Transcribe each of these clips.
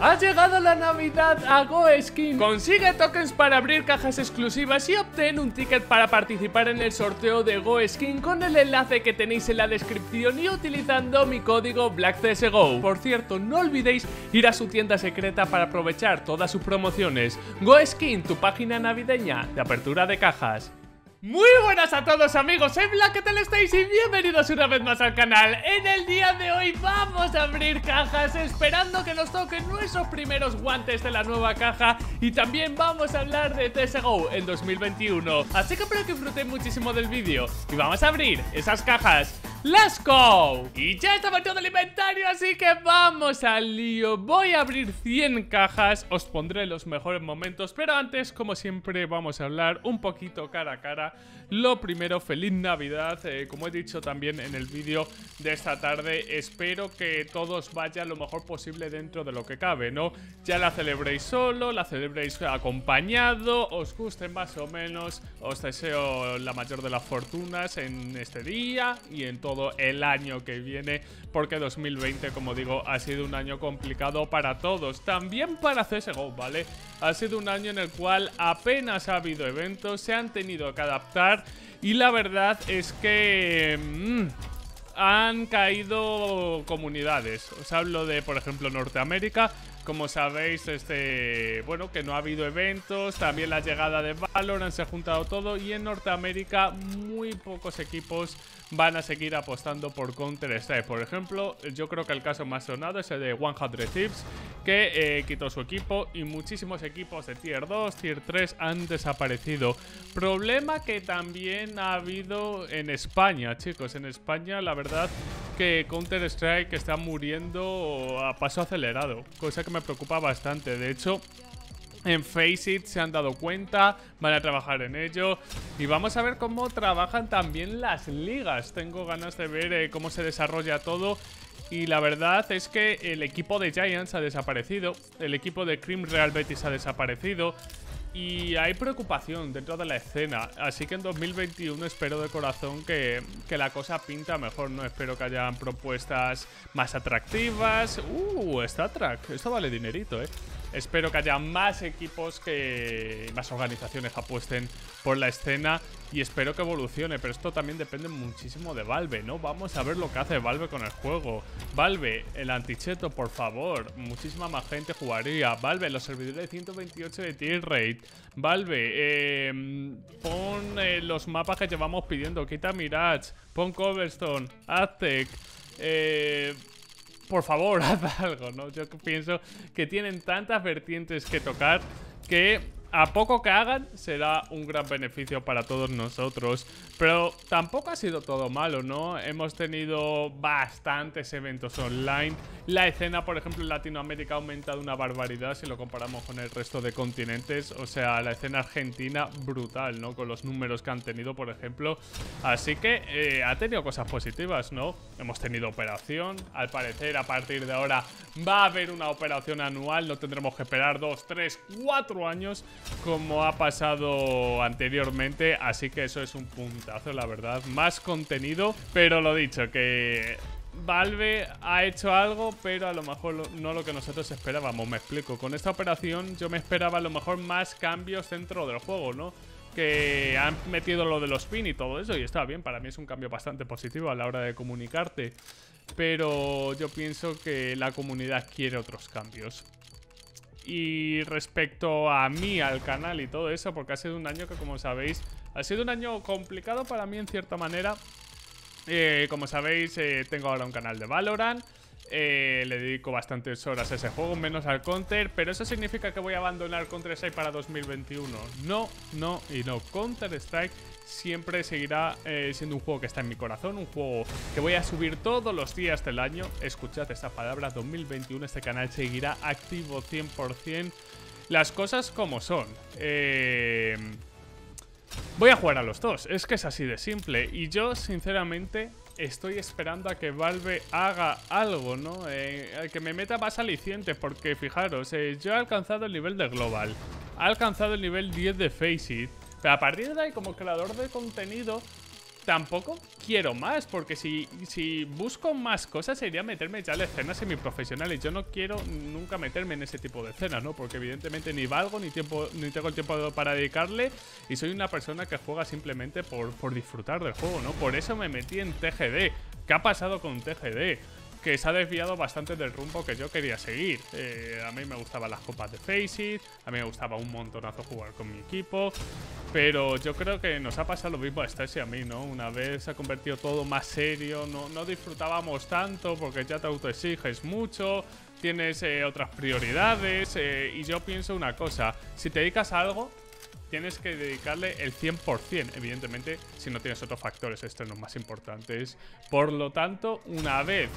Ha llegado la Navidad a GoSkin. Consigue tokens para abrir cajas exclusivas y obtén un ticket para participar en el sorteo de GoSkin con el enlace que tenéis en la descripción y utilizando mi código BlackCSGO. Por cierto, no olvidéis ir a su tienda secreta para aprovechar todas sus promociones. GoSkin, tu página navideña de apertura de cajas. Muy buenas a todos amigos, soy Black, ¿qué tal estáis? Y bienvenidos una vez más al canal. En el día de hoy vamos a abrir cajas esperando que nos toquen nuestros primeros guantes de la nueva caja. Y también vamos a hablar de CSGO en 2021 Así que espero que disfruten muchísimo del vídeo. Y vamos a abrir esas cajas ¡Let's go! Y ya está todo el inventario, así que vamos al lío Voy a abrir 100 cajas, os pondré los mejores momentos Pero antes, como siempre, vamos a hablar un poquito cara a cara Lo primero, feliz Navidad eh, Como he dicho también en el vídeo de esta tarde Espero que todos vaya lo mejor posible dentro de lo que cabe, ¿no? Ya la celebréis solo, la celebréis acompañado Os guste más o menos Os deseo la mayor de las fortunas en este día y en todo el año que viene, porque 2020, como digo, ha sido un año complicado para todos, también para CSGO, ¿vale? Ha sido un año en el cual apenas ha habido eventos, se han tenido que adaptar y la verdad es que... Mm, han caído comunidades. Os hablo de, por ejemplo, Norteamérica. Como sabéis, este, bueno, que no ha habido eventos, también la llegada de Valorant se ha juntado todo y en Norteamérica muy pocos equipos van a seguir apostando por Counter-Strike. Por ejemplo, yo creo que el caso más sonado es el de 100 Thieves, que eh, quitó su equipo y muchísimos equipos de Tier 2, Tier 3 han desaparecido. Problema que también ha habido en España, chicos. En España, la verdad que Counter-Strike está muriendo a paso acelerado, cosa que me preocupa bastante. De hecho, en Faceit se han dado cuenta, van a trabajar en ello y vamos a ver cómo trabajan también las ligas. Tengo ganas de ver eh, cómo se desarrolla todo y la verdad es que el equipo de Giants ha desaparecido, el equipo de Cream Real Betis ha desaparecido y hay preocupación dentro de la escena. Así que en 2021 espero de corazón que, que, la cosa pinta mejor, ¿no? Espero que hayan propuestas más atractivas. Uh, Star Trek. Esto vale dinerito, ¿eh? Espero que haya más equipos que más organizaciones apuesten por la escena y espero que evolucione, pero esto también depende muchísimo de Valve, ¿no? Vamos a ver lo que hace Valve con el juego. Valve, el anticheto, por favor, muchísima más gente jugaría. Valve, los servidores de 128 de tier rate. Valve, em, pon eh, los mapas que llevamos pidiendo, quita Mirage, pon Coverstone, Aztec, eh por favor, haz algo, ¿no? Yo pienso que tienen tantas vertientes que tocar que a poco que hagan será un gran beneficio para todos nosotros. Pero tampoco ha sido todo malo, ¿no? Hemos tenido bastantes eventos online. La escena, por ejemplo, en Latinoamérica ha aumentado una barbaridad si lo comparamos con el resto de continentes. O sea, la escena argentina brutal, ¿no? Con los números que han tenido, por ejemplo. Así que eh, ha tenido cosas positivas, ¿no? Hemos tenido operación. Al parecer, a partir de ahora va a haber una operación anual. No tendremos que esperar dos, tres, cuatro años como ha pasado anteriormente, así que eso es un puntazo, la verdad. Más contenido, pero lo dicho, que Valve ha hecho algo, pero a lo mejor no lo que nosotros esperábamos, me explico. Con esta operación yo me esperaba a lo mejor más cambios dentro del juego, ¿no? Que han metido lo de los pin y todo eso, y está bien, para mí es un cambio bastante positivo a la hora de comunicarte. Pero yo pienso que la comunidad quiere otros cambios. Y respecto a mí, al canal y todo eso, porque ha sido un año que, como sabéis, ha sido un año complicado para mí en cierta manera. Eh, como sabéis, eh, tengo ahora un canal de Valorant. Eh, le dedico bastantes horas a ese juego, menos al Counter. Pero eso significa que voy a abandonar Counter-Strike para 2021. No, no y no. Counter-Strike siempre seguirá siendo un juego que está en mi corazón, un juego que voy a subir todos los días del año. Escuchad esta palabra, 2021 este canal seguirá activo 100%. Las cosas como son. Eh, voy a jugar a los dos, es que es así de simple. Y yo, sinceramente, estoy esperando a que Valve haga algo, ¿no? Eh, que me meta más aliciente, porque fijaros, yo he alcanzado el nivel de Global, he alcanzado el nivel 10 de Faceit, pero a partir de ahí, como creador de contenido, tampoco quiero más, porque si, si busco más cosas sería meterme ya en escenas semiprofesionales. Yo no quiero nunca meterme en ese tipo de escenas, ¿no? Porque evidentemente ni valgo ni tiempo ni tengo el tiempo para dedicarle y soy una persona que juega simplemente por, por disfrutar del juego, ¿no? Por eso me metí en TGD. ¿Qué ha pasado con TGD? Que se ha desviado bastante del rumbo que yo quería seguir. Eh, a mí me gustaban las copas de Faceit, a mí me gustaba un montonazo jugar con mi equipo, pero yo creo que nos ha pasado lo mismo a Stacy y a mí, ¿no? Una vez se ha convertido todo más serio, no, no disfrutábamos tanto porque ya te autoexiges mucho, tienes eh, otras prioridades eh, y yo pienso una cosa, si te dedicas a algo, tienes que dedicarle el 100%, evidentemente, si no tienes otros factores externos más importantes. Por lo tanto, una vez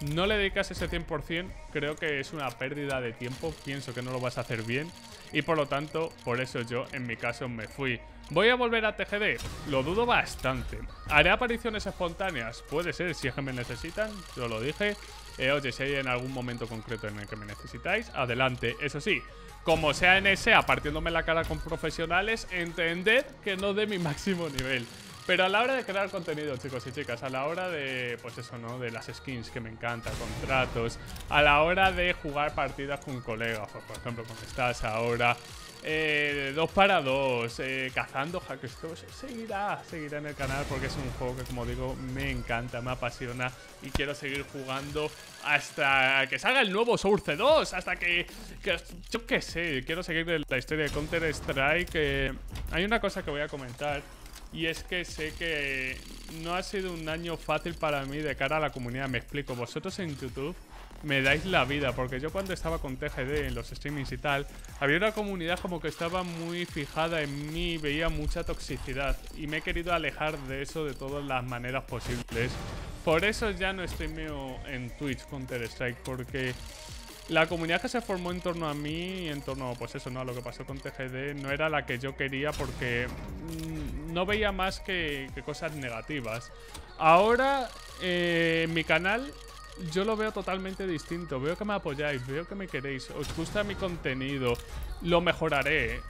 no le dedicas ese 100%, creo que es una pérdida de tiempo, pienso que no lo vas a hacer bien y por lo tanto, por eso yo en mi caso me fui. ¿Voy a volver a TGD? Lo dudo bastante. ¿Haré apariciones espontáneas? Puede ser, si es que me necesitan, yo lo dije. Eh, oye, si hay en algún momento concreto en el que me necesitáis, adelante. Eso sí, como sea en ese, partiéndome la cara con profesionales, entended que no de mi máximo nivel. Pero a la hora de crear contenido, chicos y chicas, a la hora de, pues eso, ¿no? De las skins que me encanta, contratos, a la hora de jugar partidas con colegas, pues, por ejemplo, como estás ahora, eh, dos para dos, eh, cazando hackers, seguirá, seguirá en el canal porque es un juego que, como digo, me encanta, me apasiona y quiero seguir jugando hasta que salga el nuevo Source 2, hasta que, yo qué sé, quiero seguir la historia de Counter Strike. hay una cosa que voy a comentar y es que sé que no ha sido un año fácil para mí de cara a la comunidad. Me explico, vosotros en YouTube me dais la vida, porque yo cuando estaba con TGD en los streamings y tal, había una comunidad como que estaba muy fijada en mí, veía mucha toxicidad y me he querido alejar de eso de todas las maneras posibles. Por eso ya no streameo en Twitch Counter Strike, porque la comunidad que se formó en torno a mí en torno, pues eso, ¿no? A lo que pasó con TGD no era la que yo quería porque no veía más que, cosas negativas. Ahora, eh, mi canal, yo lo veo totalmente distinto. Veo que me apoyáis, veo que me queréis, os gusta mi contenido, lo mejoraré.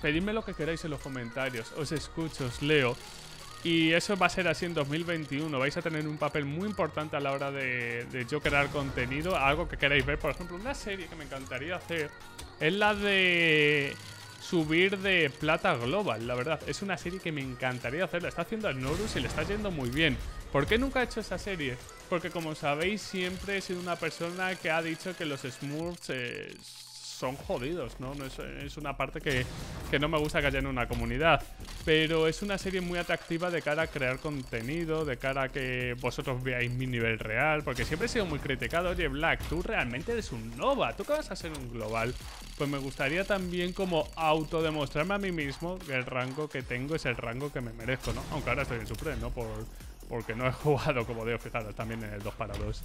Pedidme lo que queráis en los comentarios, os escucho, os leo. Y eso va a ser así en 2021. Vais a tener un papel muy importante a la hora de, yo crear contenido. Algo que queráis ver. Por ejemplo, una serie que me encantaría hacer es la de subir de plata global, la verdad. Es una serie que me encantaría hacer. La está haciendo el Norus y le está yendo muy bien. ¿Por qué nunca he hecho esa serie? Porque como sabéis, siempre he sido una persona que ha dicho que los Smurfs... Eh, son jodidos, ¿no? es, una parte que, no me gusta que haya en una comunidad. Pero es una serie muy atractiva de cara a crear contenido, de cara a que vosotros veáis mi nivel real, porque siempre he sido muy criticado. Oye, Black, tú realmente eres un Nova, ¿tú qué vas a ser un global? Pues me gustaría también como autodemostrarme a mí mismo que el rango que tengo es el rango que me merezco, ¿no? Aunque ahora estoy en Supreme, ¿no? Por, porque no he jugado, como debo fijaros, también en el 2 para 2.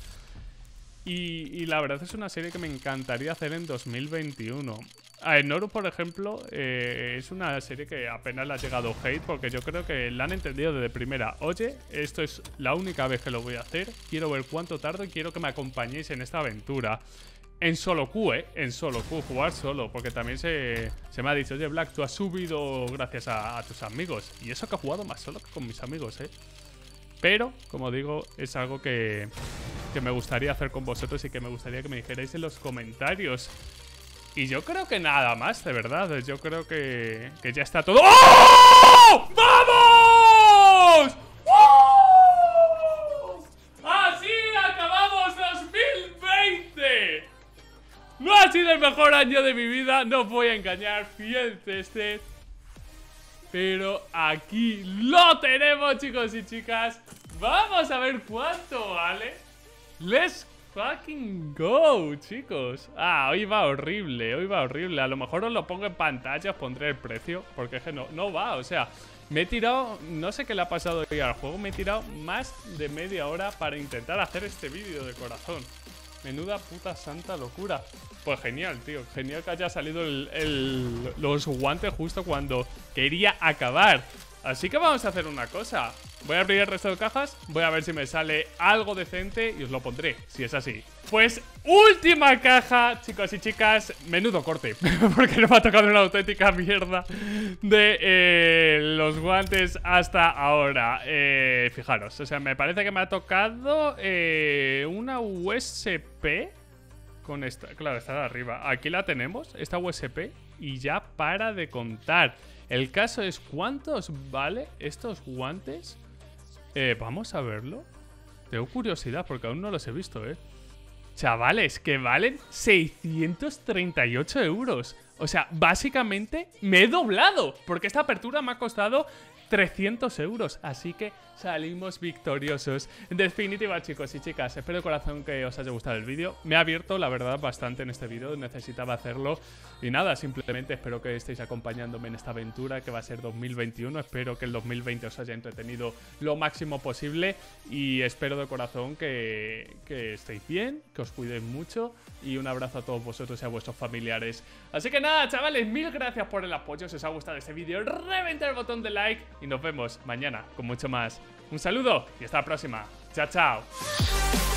Y, la verdad es una serie que me encantaría hacer en 2021. A Enoru, por ejemplo, eh, es una serie que apenas le ha llegado hate porque yo creo que la han entendido desde primera. Oye, esto es la única vez que lo voy a hacer. Quiero ver cuánto tardo y quiero que me acompañéis en esta aventura. En solo Q, ¿eh? En solo Q, jugar solo. Porque también se, me ha dicho, oye, Black, tú has subido gracias a, a tus amigos. Y eso que he jugado más solo que con mis amigos, ¿eh? Pero, como digo, es algo que, que me gustaría hacer con vosotros y que me gustaría que me dijerais en los comentarios. Y yo creo que nada más, de verdad. Yo creo que, que ya está todo. ¡Oh! ¡Vamos! ¡Oh! ¡Así acabamos 2020! No ha sido el mejor año de mi vida, no os voy a engañar, fiel este. Pero aquí lo tenemos, chicos y chicas. Vamos a ver cuánto vale. Let's fucking go, chicos. Ah, hoy va horrible, hoy va horrible. A lo mejor os lo pongo en pantalla, os pondré el precio. Porque es que no, va, o sea... Me he tirado, no sé qué le ha pasado hoy al juego, me he tirado más de media hora para intentar hacer este vídeo de corazón. Menuda puta santa locura. Pues genial, tío. Genial que haya salido los guantes justo cuando quería acabar. Así que vamos a hacer una cosa. Voy a abrir el resto de cajas, voy a ver si me sale algo decente y os lo pondré, si es así. Pues última caja, chicos y chicas, menudo corte, porque no me ha tocado una auténtica mierda de eh, los guantes hasta ahora. Eh, fijaros, o sea, me parece que me ha tocado eh, una USP con esta, claro, está de arriba. Aquí la tenemos, esta USP, y ya para de contar. El caso es, ¿cuántos vale estos guantes? Eh, vamos a verlo. Tengo curiosidad porque aún no los he visto, ¿eh? Chavales, que valen 638 euros. O sea, básicamente me he doblado. Porque esta apertura me ha costado 300 euros. Así que salimos victoriosos. En definitiva, chicos y chicas, espero de corazón que os haya gustado el vídeo. Me ha abierto, la verdad, bastante en este vídeo. Necesitaba hacerlo. Y nada, simplemente espero que estéis acompañándome en esta aventura que va a ser 2021. Espero que el 2020 os haya entretenido lo máximo posible. Y espero de corazón que, que estéis bien, que os cuidéis mucho. Y un abrazo a todos vosotros y a vuestros familiares. Así que nada, chavales, mil gracias por el apoyo. Si os ha gustado este vídeo, reventa el botón de like. Y nos vemos mañana con mucho más. Un saludo y hasta la próxima. Chao, chao.